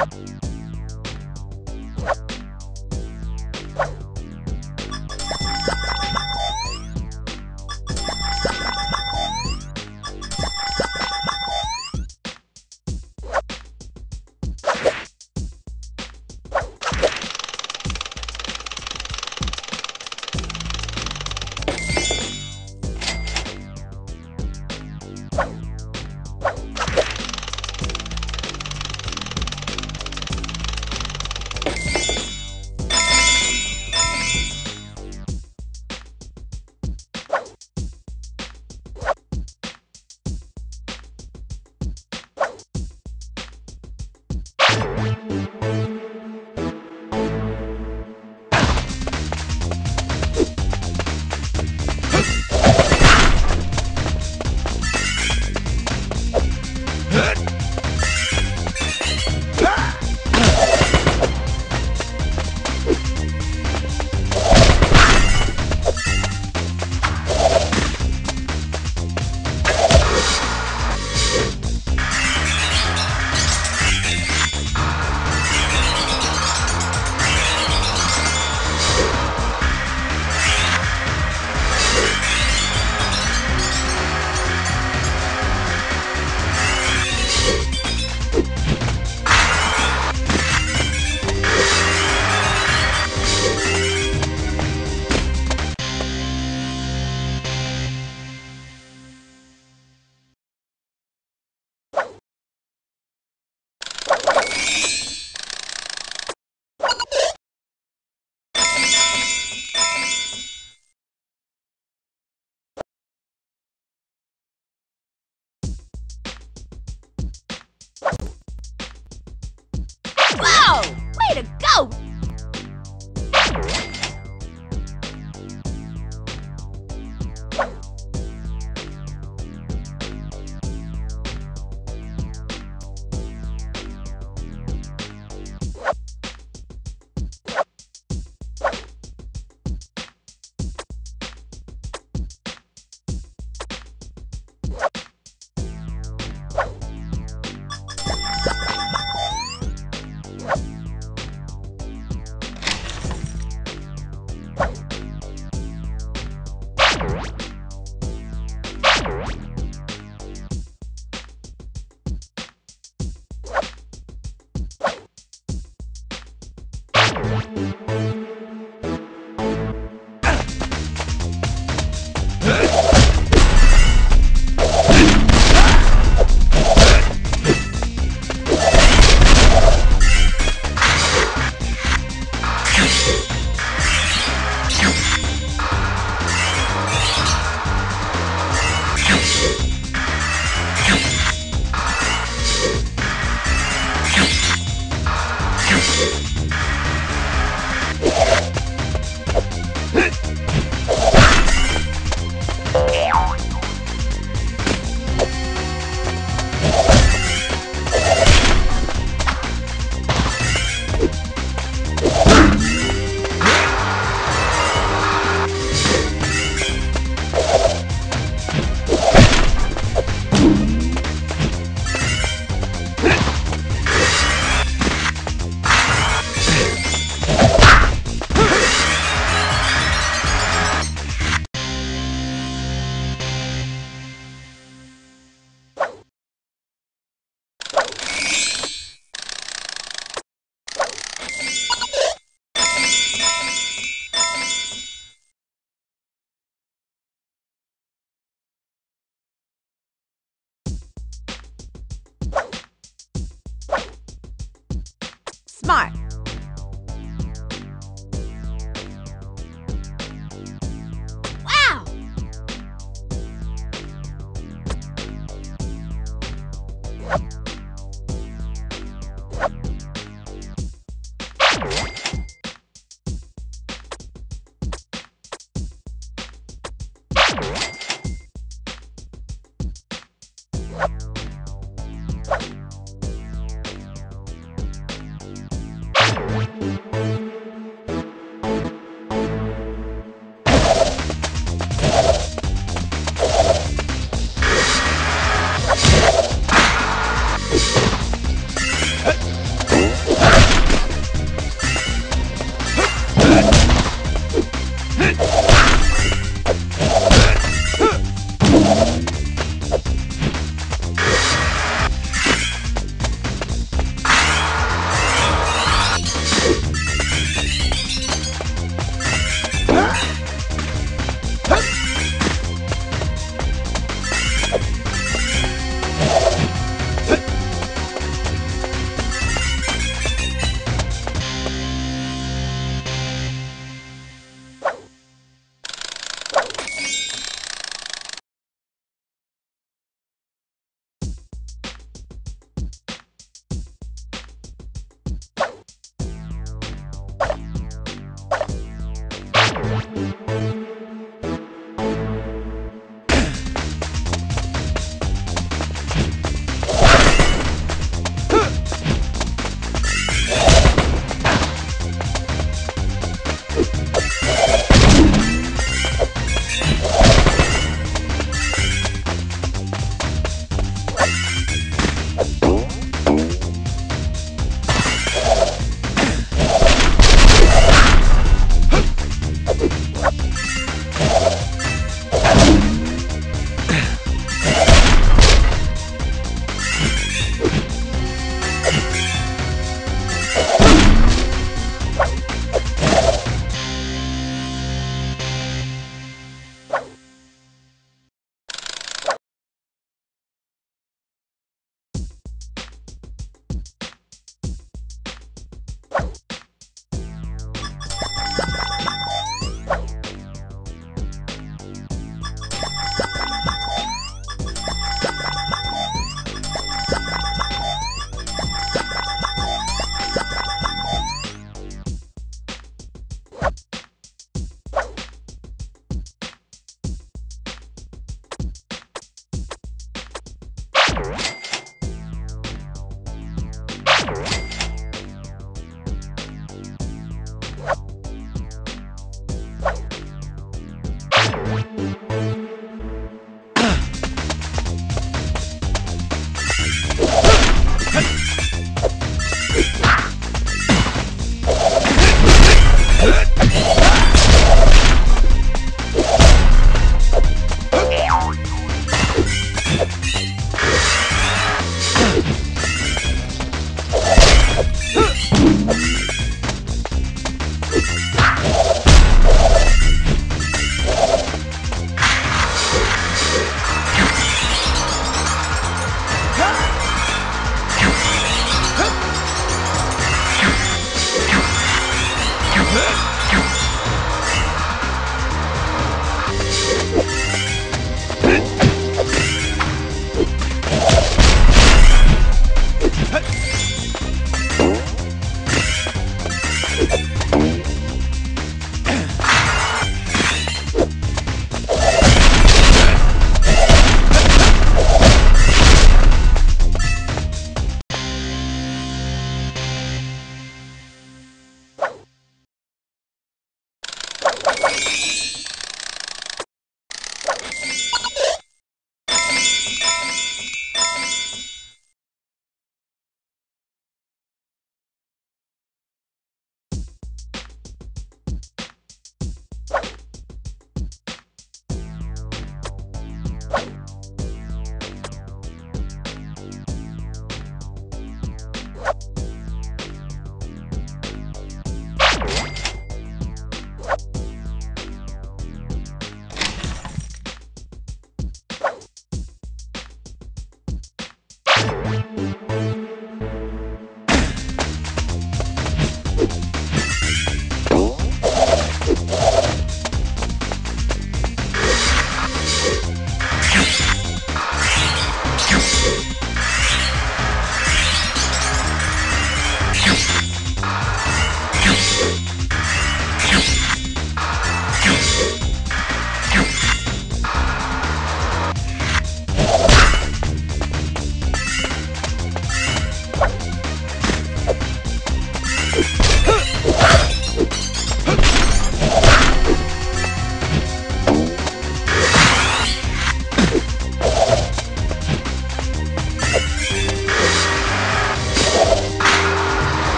you Whoa! Way to go!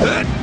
That